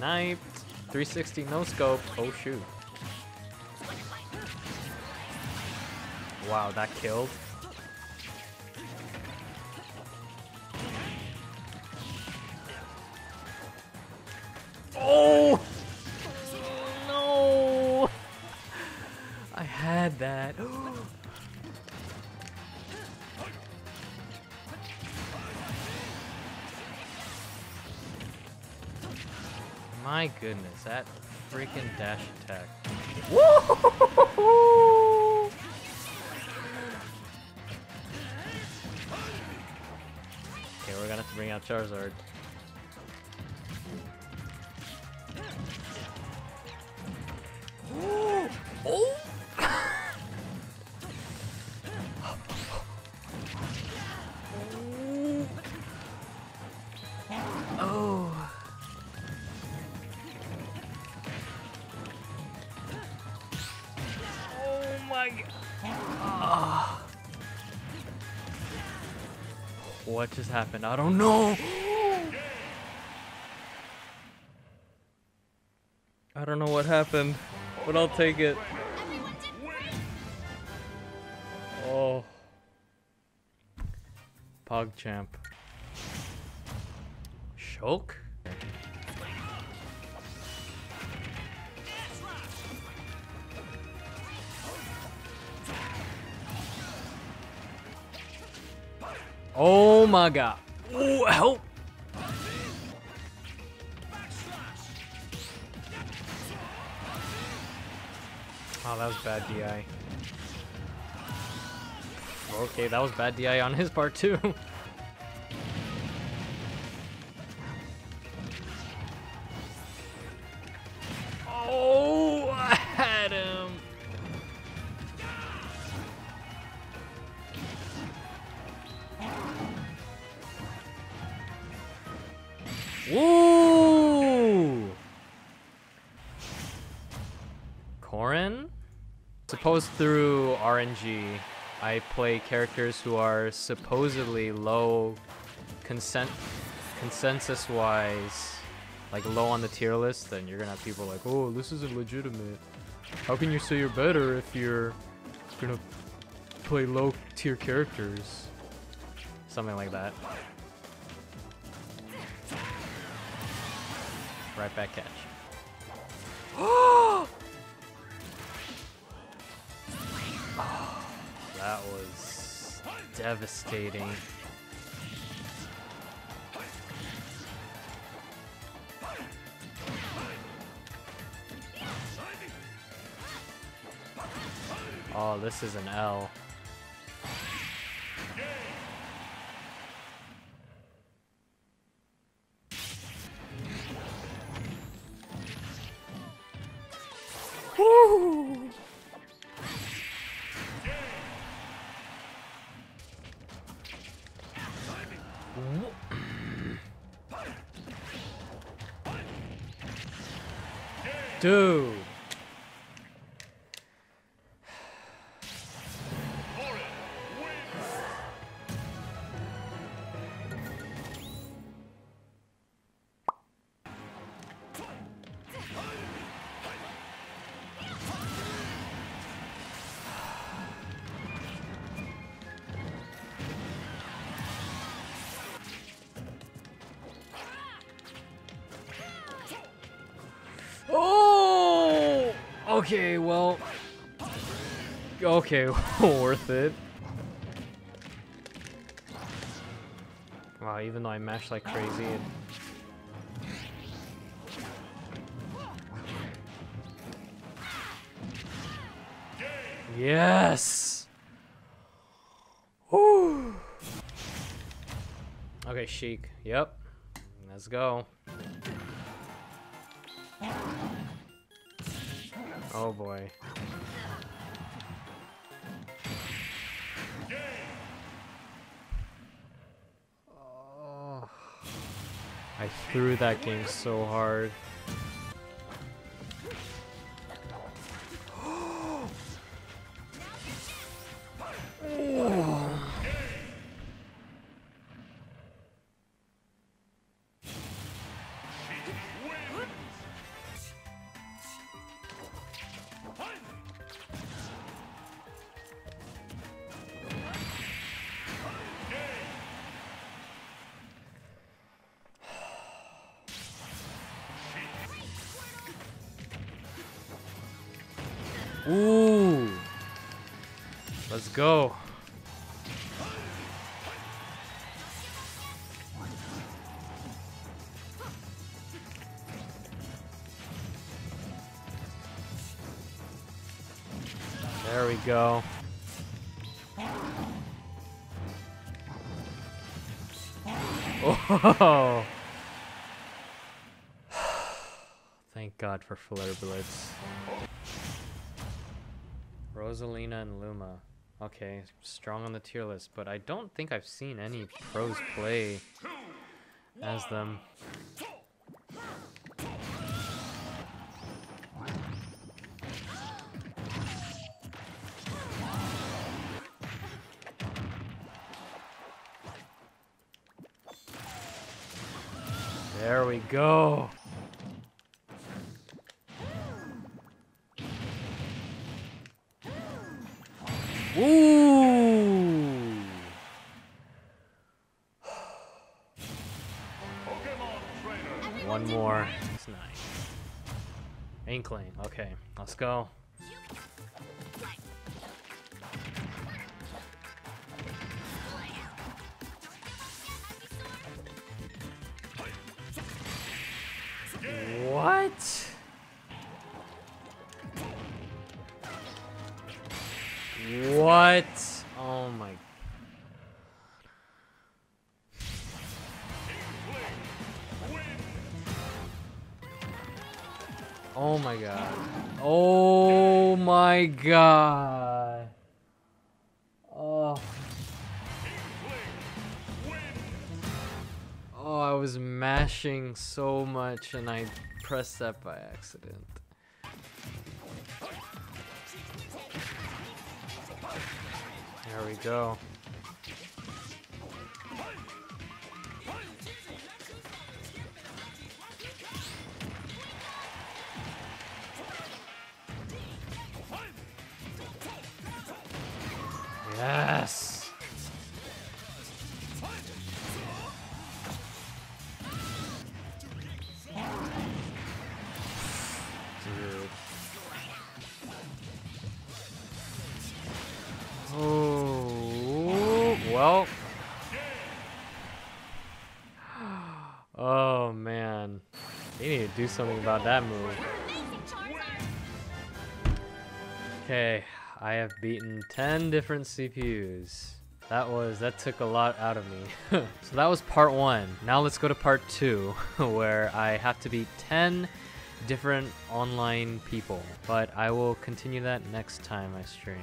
sniped. 360 no scope. Oh shoot. Wow, that killed. Oh! No! I had that. My goodness, that freaking dash attack. Woo! Okay, we're gonna have to bring out Charizard. What just happened? I don't know. I don't know what happened, but I'll take it. Oh. PogChamp. Shulk? Oh my god. Ooh, help! Oh, that was bad DI. Okay, that was bad DI on his part too. Corrin? Suppose through RNG, I play characters who are supposedly low consent consensus-wise, like low on the tier list, then you're gonna have people like, oh, this isn't legitimate. How can you say you're better if you're gonna play low tier characters? Something like that. Right back catch. devastating. Oh, this is an L. Dude. Okay, well. Okay, worth it. Wow, even though I mashed like crazy. It... Yes! Woo! Okay, Sheik. Yep. Let's go. Oh boy. Oh. I threw that game so hard. Ooh. Let's go. There we go. Oh! Thank God for Flare Blitz. Rosalina and Luma. Okay, strong on the tier list, but I don't think I've seen any pros play as them. There we go. One more. It's nine. Inkling. Okay, let's go. What? Oh my god. Oh my god. Oh. Oh, I was mashing so much and I pressed that by accident. There we go. Yes. Dude. Oh, well. Oh, man. They need to do something about that move. Okay, I have beaten 10 different CPUs. That was, that took a lot out of me. so that was part one. Now let's go to part two, where I have to beat 10 different online people. But I will continue that next time I stream.